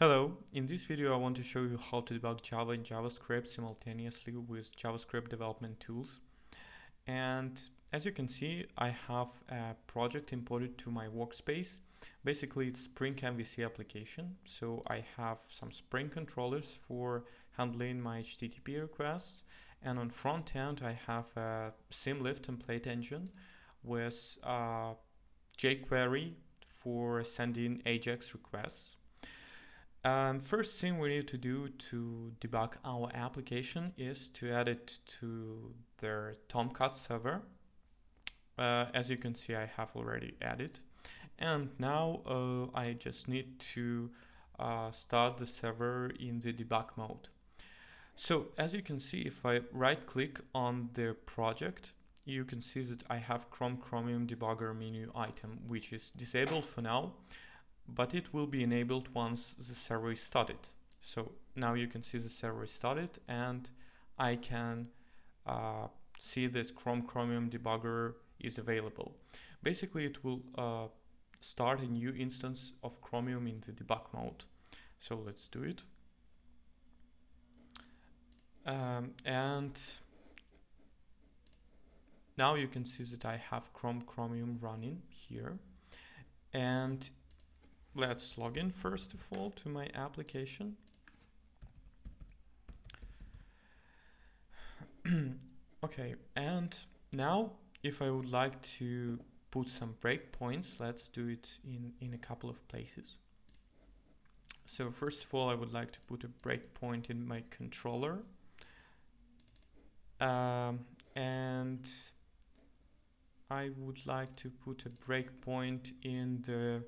Hello, in this video I want to show you how to debug Java and JavaScript simultaneously with JavaScript development tools. And as you can see, I have a project imported to my workspace. Basically, it's Spring MVC application. So I have some Spring controllers for handling my HTTP requests. And on front end, I have a Thymeleaf template engine with uh, jQuery for sending AJAX requests. Um, first thing we need to do to debug our application is to add it to their Tomcat server. Uh, as you can see, I have already added. And now uh, I just need to uh, start the server in the debug mode. So as you can see, if I right click on the project, you can see that I have Chrome Chromium debugger menu item, which is disabled for now but it will be enabled once the server is started. So now you can see the server is started and I can uh, see that Chrome Chromium debugger is available. Basically, it will uh, start a new instance of Chromium in the debug mode. So let's do it. Um, and now you can see that I have Chrome Chromium running here. And Let's log in first of all to my application. okay, and now if I would like to put some breakpoints, let's do it in, in a couple of places. So first of all, I would like to put a breakpoint in my controller. Um, and I would like to put a breakpoint in the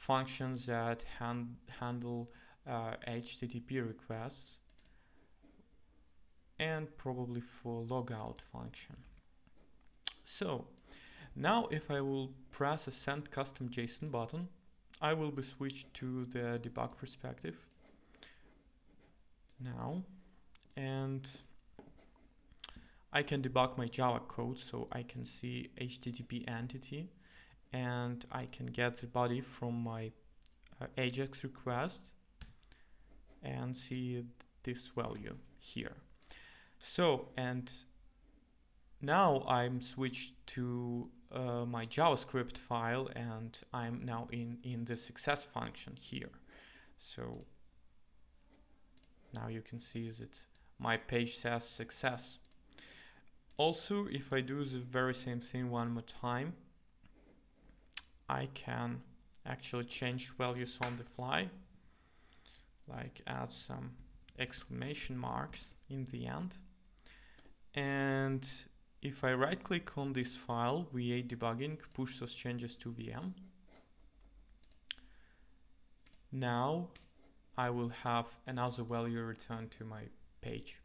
functions that hand, handle uh, HTTP requests and probably for logout function. So now if I will press a send custom JSON button, I will be switched to the debug perspective now and I can debug my Java code so I can see HTTP entity and I can get the body from my uh, Ajax request and see this value here. So, and now I'm switched to uh, my JavaScript file and I'm now in, in the success function here. So now you can see that my page says success. Also, if I do the very same thing one more time, I can actually change values on the fly, like add some exclamation marks in the end. And if I right click on this file, V8 debugging, push those changes to VM. Now I will have another value returned to my page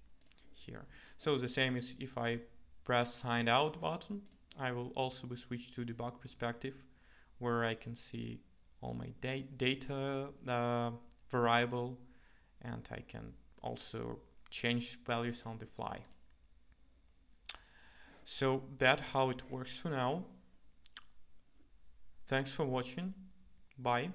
here. So the same is if I press sign out button, I will also be switched to debug perspective where I can see all my da data uh, variable and I can also change values on the fly. So that how it works for now. Thanks for watching. Bye.